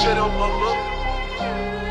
Shut up, motherfucker.